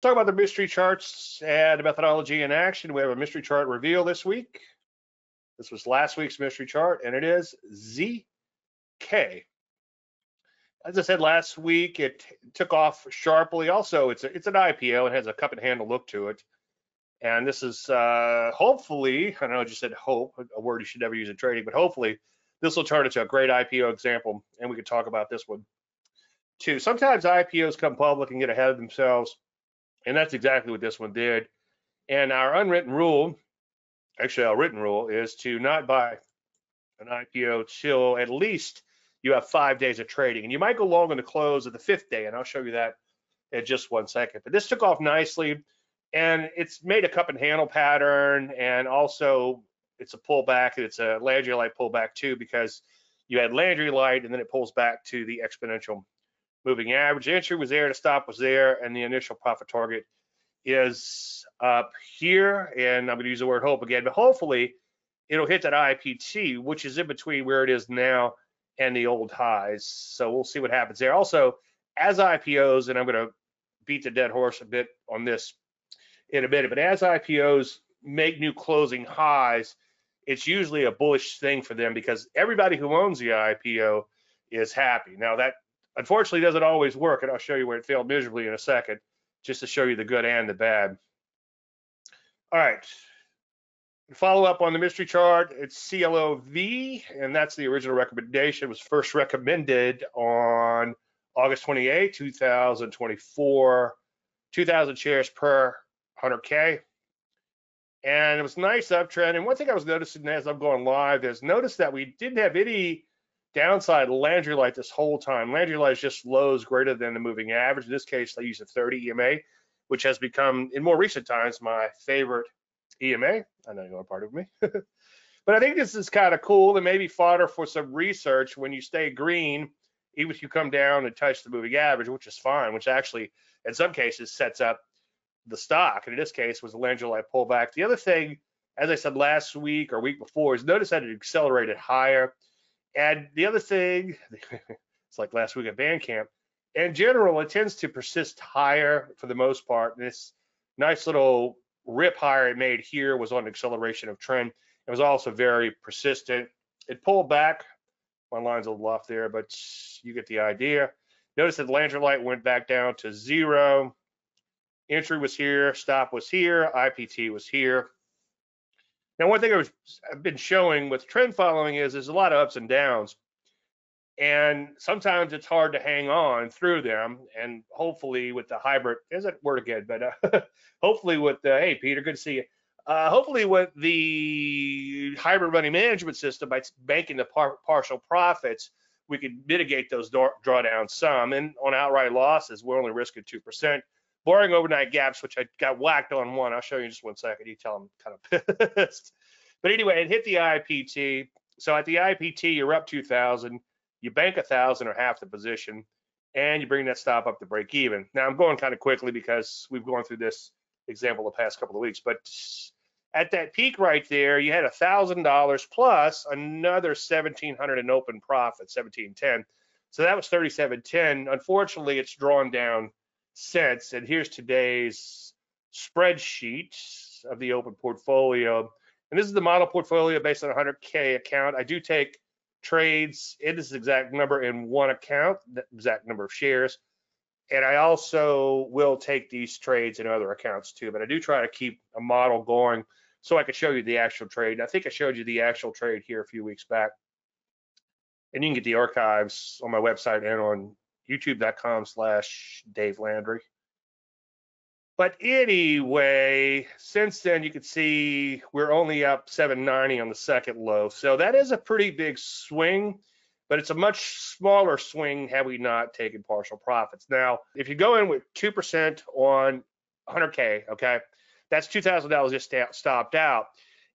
Talk about the mystery charts and methodology in action. We have a mystery chart reveal this week. This was last week's mystery chart, and it is ZK. As I said last week, it took off sharply. Also, it's a, it's an IPO. It has a cup and handle look to it. And this is uh, hopefully, I know I just said hope, a word you should never use in trading, but hopefully this will turn into a great IPO example, and we can talk about this one too. Sometimes IPOs come public and get ahead of themselves, and that's exactly what this one did. And our unwritten rule, actually our written rule, is to not buy an IPO till at least you have five days of trading. And you might go long on the close of the fifth day, and I'll show you that in just one second. But this took off nicely and it's made a cup and handle pattern and also it's a pullback it's a landry light pullback too because you had landry light and then it pulls back to the exponential moving average entry was there the stop was there and the initial profit target is up here and i'm going to use the word hope again but hopefully it'll hit that ipt which is in between where it is now and the old highs so we'll see what happens there also as ipos and i'm going to beat the dead horse a bit on this in a minute. But as IPOs make new closing highs, it's usually a bullish thing for them because everybody who owns the IPO is happy. Now that unfortunately it doesn't always work, and I'll show you where it failed miserably in a second, just to show you the good and the bad. All right. Follow up on the mystery chart, it's CLOV, and that's the original recommendation. It was first recommended on August 28, 2024, 2,000 shares per 100K. And it was nice uptrend. And one thing I was noticing as I'm going live is notice that we didn't have any downside Landry Light this whole time. Landry Light is just lows greater than the moving average. In this case, I use a 30 EMA, which has become, in more recent times, my favorite EMA. I know you're a part of me. but I think this is kind of cool and maybe fodder for some research when you stay green, even if you come down and touch the moving average, which is fine, which actually, in some cases, sets up the stock, and in this case was the Landry Light pullback. The other thing, as I said last week or week before, is notice that it accelerated higher. And the other thing, it's like last week at Bandcamp, in general, it tends to persist higher for the most part. And this nice little rip higher it made here was on acceleration of trend. It was also very persistent. It pulled back. My line's a little off there, but you get the idea. Notice that the Landry Light went back down to zero entry was here, stop was here, IPT was here. Now, one thing I was, I've been showing with trend following is there's a lot of ups and downs, and sometimes it's hard to hang on through them. And hopefully, with the hybrid, is that word again? But uh, hopefully, with the hey Peter, good to see you. Uh, hopefully, with the hybrid money management system, by banking the par partial profits, we could mitigate those drawdowns some. And on outright losses, we're only risking two percent boring overnight gaps, which I got whacked on one. I'll show you in just one second. You tell them kind of pissed. But anyway, it hit the IPT. So at the IPT, you're up 2,000. You bank a thousand or half the position, and you bring that stop up to break even. Now I'm going kind of quickly because we've gone through this example the past couple of weeks. But at that peak right there, you had a thousand dollars plus another 1,700 in open profit, 1710. So that was 3710. Unfortunately, it's drawn down since. And here's today's spreadsheet of the open portfolio. And this is the model portfolio based on a 100K account. I do take trades in this exact number in one account, the exact number of shares. And I also will take these trades in other accounts too, but I do try to keep a model going so I can show you the actual trade. I think I showed you the actual trade here a few weeks back. And you can get the archives on my website and on youtube.com slash Dave Landry. But anyway, since then you can see we're only up 790 on the second low. So that is a pretty big swing, but it's a much smaller swing had we not taken partial profits. Now, if you go in with 2% on 100K, okay, that's $2,000 just stopped out.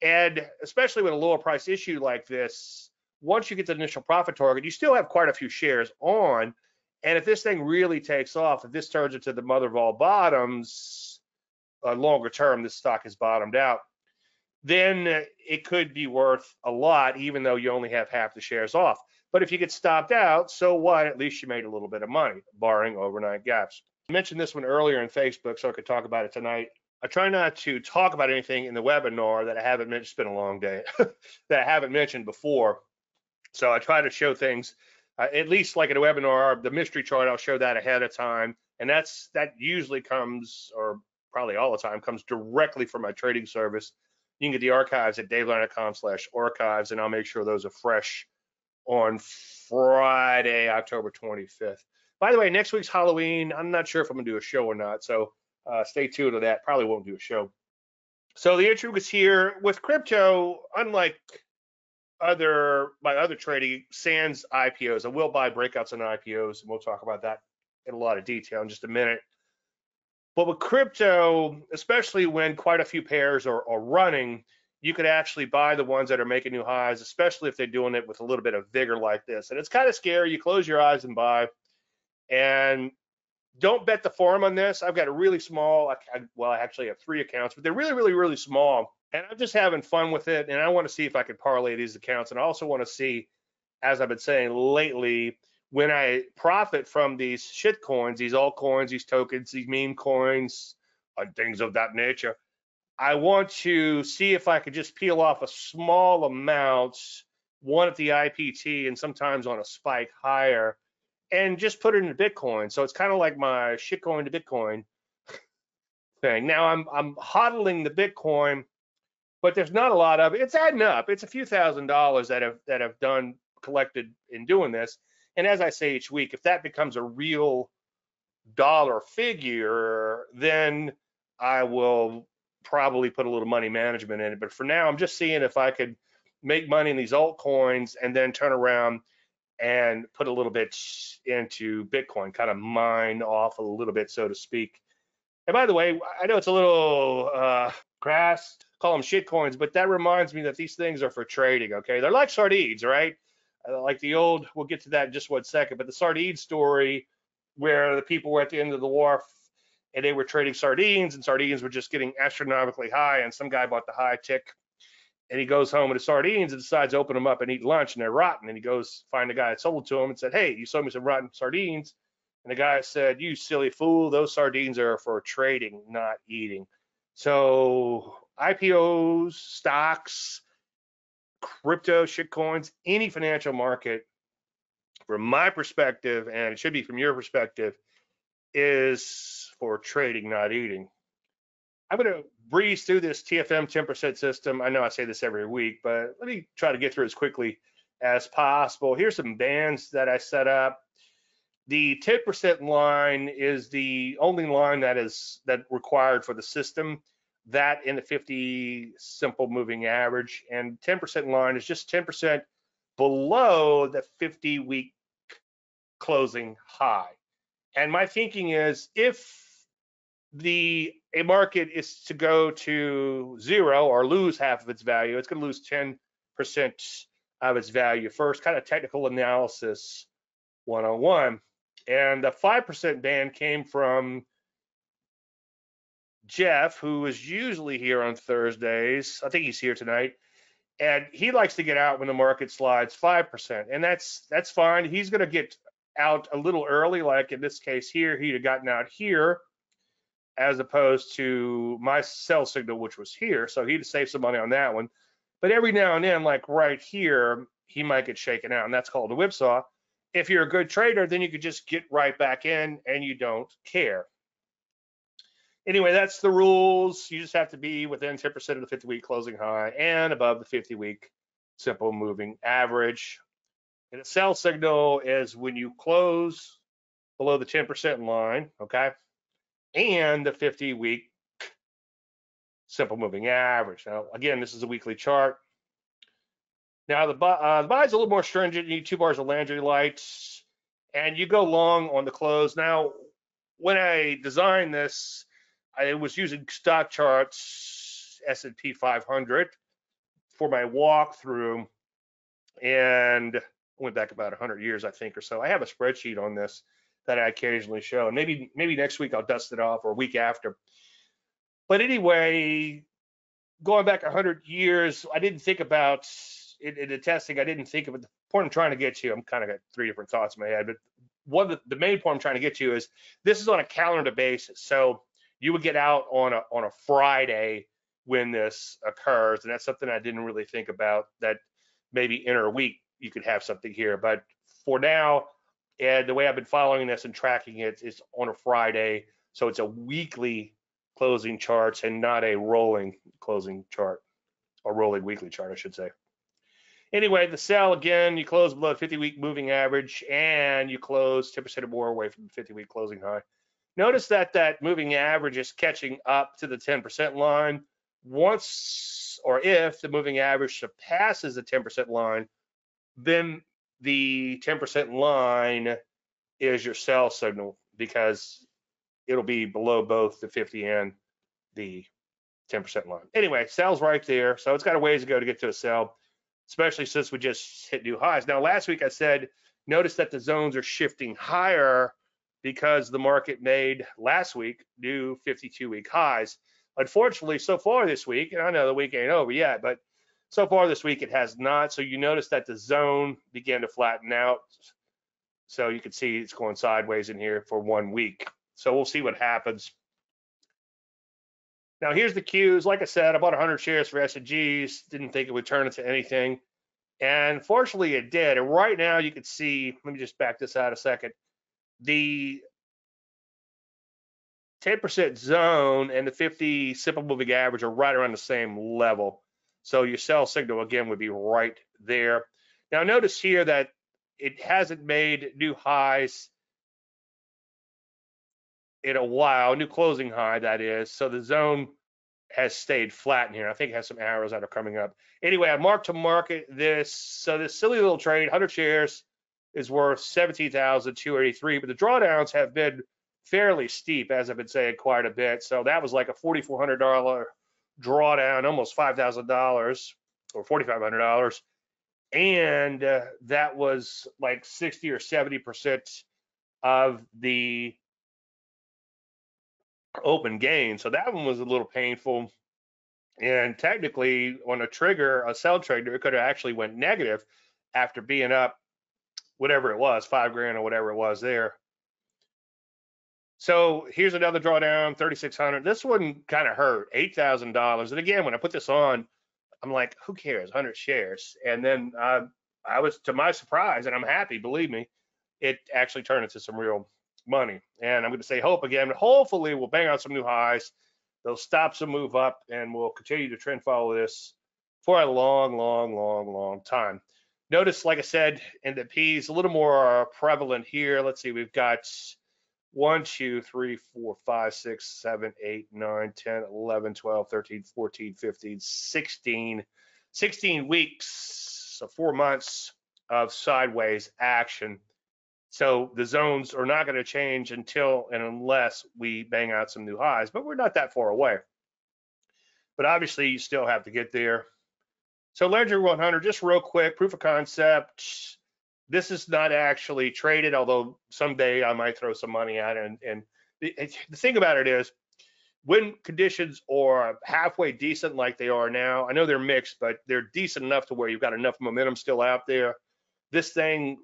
And especially with a lower price issue like this, once you get the initial profit target, you still have quite a few shares on, and if this thing really takes off, if this turns into the mother of all bottoms, uh, longer term, this stock has bottomed out, then it could be worth a lot, even though you only have half the shares off. But if you get stopped out, so what? At least you made a little bit of money, barring overnight gaps. I mentioned this one earlier in Facebook, so I could talk about it tonight. I try not to talk about anything in the webinar that I haven't mentioned. It's been a long day that I haven't mentioned before. So I try to show things, uh, at least like in a webinar, the mystery chart, I'll show that ahead of time. And that's that usually comes, or probably all the time, comes directly from my trading service. You can get the archives at davelandry.com slash archives, and I'll make sure those are fresh on Friday, October 25th. By the way, next week's Halloween. I'm not sure if I'm gonna do a show or not, so uh, stay tuned to that. Probably won't do a show. So the intro is here with crypto. Unlike other my other trading, sans IPOs, I will buy breakouts on IPOs, and we'll talk about that in a lot of detail in just a minute. But with crypto, especially when quite a few pairs are, are running, you could actually buy the ones that are making new highs, especially if they're doing it with a little bit of vigor like this. And it's kind of scary. You close your eyes and buy. And don't bet the farm on this. I've got a really small, I, well, I actually have three accounts, but they're really, really, really small. And I'm just having fun with it. And I want to see if I can parlay these accounts. And I also want to see, as I've been saying lately, when I profit from these shit coins, these altcoins, these tokens, these meme coins, and things of that nature, I want to see if I could just peel off a small amount, one at the IPT and sometimes on a spike higher, and just put it into Bitcoin. So it's kind of like my shitcoin to Bitcoin thing. Now I'm I'm hodling the Bitcoin, but there's not a lot of it. It's adding up. It's a few thousand dollars that have that have done collected in doing this. And as I say each week, if that becomes a real dollar figure, then I will probably put a little money management in it. But for now, I'm just seeing if I could make money in these altcoins and then turn around and put a little bit into Bitcoin, kind of mine off a little bit, so to speak. And by the way, I know it's a little uh, crass, call them shit coins, but that reminds me that these things are for trading. Okay, they're like sardines, right? Uh, like the old, we'll get to that in just one second, but the sardine story where the people were at the end of the wharf and they were trading sardines and sardines were just getting astronomically high and some guy bought the high tick and he goes home with the sardines and decides to open them up and eat lunch and they're rotten and he goes find the guy that sold to him and said hey you sold me some rotten sardines and the guy said you silly fool those sardines are for trading not eating so ipos stocks crypto, shitcoins, any financial market, from my perspective, and it should be from your perspective, is for trading, not eating. I'm going to breeze through this TFM 10% system. I know I say this every week, but let me try to get through as quickly as possible. Here's some bands that I set up. The 10% line is the only line that is that required for the system that in the 50 simple moving average and 10% line is just 10% below the 50 week closing high. And my thinking is if the a market is to go to zero or lose half of its value, it's going to lose 10% of its value first, kind of technical analysis 101. And the 5% band came from Jeff, who is usually here on Thursdays. I think he's here tonight. And he likes to get out when the market slides 5%. And that's that's fine. He's going to get out a little early, like in this case here, he'd have gotten out here as opposed to my sell signal, which was here. So he'd save some money on that one. But every now and then, like right here, he might get shaken out, and that's called a whipsaw. If you're a good trader, then you could just get right back in and you don't care anyway, that's the rules. You just have to be within 10% of the 50 week closing high and above the 50 week simple moving average. And a sell signal is when you close below the 10% line, okay, and the 50 week simple moving average. Now, again, this is a weekly chart. Now, the, uh, the buy is a little more stringent. You need two bars of Landry lights, and you go long on the close. Now, when I designed this, I was using stock charts, S&P 500 for my walkthrough and went back about 100 years, I think, or so. I have a spreadsheet on this that I occasionally show. And maybe maybe next week I'll dust it off or a week after. But anyway, going back 100 years, I didn't think about in, in the testing. I didn't think of it. The point I'm trying to get to, I'm kind of got three different thoughts in my head, but one the, the main point I'm trying to get to is this is on a calendar basis. So you would get out on a on a Friday when this occurs, and that's something I didn't really think about. That maybe in a week you could have something here, but for now, and the way I've been following this and tracking it, it is on a Friday, so it's a weekly closing charts and not a rolling closing chart or rolling weekly chart, I should say. Anyway, the sell again, you close below 50 week moving average and you close 10% or more away from the 50 week closing high. Notice that that moving average is catching up to the 10% line. Once or if the moving average surpasses the 10% line, then the 10% line is your sell signal because it'll be below both the 50 and the 10% line. Anyway, sell's right there. So it's got a ways to go to get to a sell, especially since we just hit new highs. Now, last week I said, notice that the zones are shifting higher because the market made last week new 52 week highs. Unfortunately, so far this week, and I know the week ain't over yet, but so far this week it has not. So you notice that the zone began to flatten out. So you can see it's going sideways in here for one week. So we'll see what happens. Now here's the cues. Like I said, I bought 100 shares for S&Gs. Didn't think it would turn into anything. And fortunately it did. And right now you can see, let me just back this out a second. The 10% zone and the 50 simple moving average are right around the same level. So your sell signal again would be right there. Now notice here that it hasn't made new highs in a while, new closing high that is. So the zone has stayed flat in here. I think it has some arrows that are coming up. Anyway, I marked to market this. So this silly little trade, 100 shares is worth 17,283, but the drawdowns have been fairly steep, as I've been saying quite a bit. So that was like a $4,400 drawdown, almost $5,000 or $4,500. And uh, that was like 60 or 70% of the open gain. So that one was a little painful. And technically, on a trigger, a sell trigger, it could have actually went negative after being up whatever it was, five grand or whatever it was there. So here's another drawdown, 3,600. This one kind of hurt, $8,000. And again, when I put this on, I'm like, who cares, 100 shares. And then uh, I was, to my surprise, and I'm happy, believe me, it actually turned into some real money. And I'm going to say hope again. Hopefully, we'll bang out some new highs. They'll stop some move up, and we'll continue to trend follow this for a long, long, long, long time. Notice, like I said, in the P's a little more prevalent here. Let's see, we've got 1, 2, 3, 4, 5, 6, 7, 8, 9, 10, 11, 12, 13, 14, 15, 16, 16 weeks, so four months of sideways action. So the zones are not going to change until and unless we bang out some new highs, but we're not that far away. But obviously, you still have to get there. So Ledger 100, just real quick, proof of concept. This is not actually traded, although someday I might throw some money at it. And, and the, the thing about it is, when conditions are halfway decent like they are now, I know they're mixed, but they're decent enough to where you've got enough momentum still out there. This thing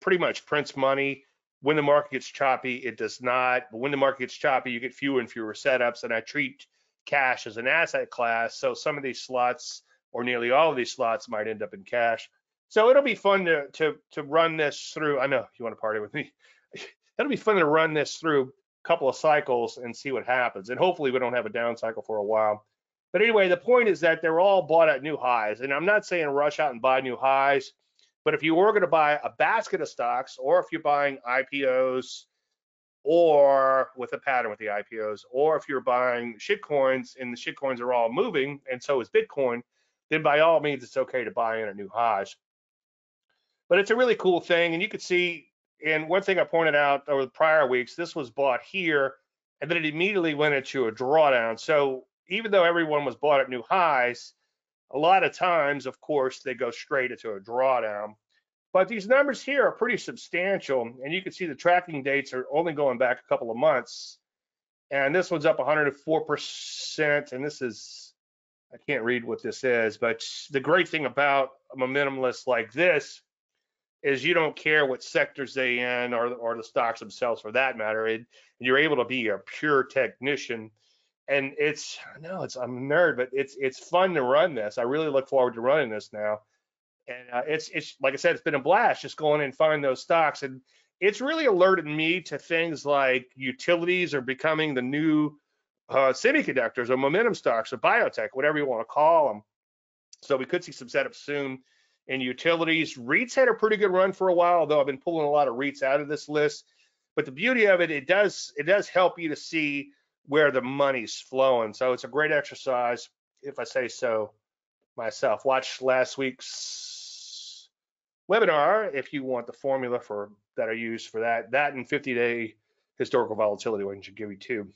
pretty much prints money. When the market gets choppy, it does not. But when the market gets choppy, you get fewer and fewer setups. And I treat cash as an asset class. So some of these slots, or nearly all of these slots, might end up in cash. So it'll be fun to to to run this through. I know you want to party with me. it'll be fun to run this through a couple of cycles and see what happens. And hopefully we don't have a down cycle for a while. But anyway, the point is that they're all bought at new highs. And I'm not saying rush out and buy new highs. But if you were going to buy a basket of stocks, or if you're buying IPOs, or with a pattern with the IPOs, or if you're buying shitcoins and the shitcoins are all moving, and so is Bitcoin, then by all means, it's okay to buy in at new highs. But it's a really cool thing, and you could see. And one thing I pointed out over the prior weeks, this was bought here, and then it immediately went into a drawdown. So even though everyone was bought at new highs, a lot of times, of course, they go straight into a drawdown. But these numbers here are pretty substantial, and you can see the tracking dates are only going back a couple of months. And this one's up 104%, and this is, I can't read what this is, but the great thing about a momentum list like this is you don't care what sectors they in or or the stocks themselves for that matter. It, you're able to be a pure technician. And it's no, it's I'm a nerd, but it's it's fun to run this. I really look forward to running this now. And uh, it's it's like I said, it's been a blast just going and finding those stocks. And it's really alerted me to things like utilities are becoming the new uh, semiconductors or momentum stocks or biotech, whatever you want to call them. So we could see some setups soon in utilities. REITs had a pretty good run for a while, though I've been pulling a lot of REITs out of this list. But the beauty of it, it does it does help you to see where the money's flowing. So it's a great exercise, if I say so myself. Watch last week's webinar if you want the formula for that are used for that. That and 50 day historical volatility, one should give you two.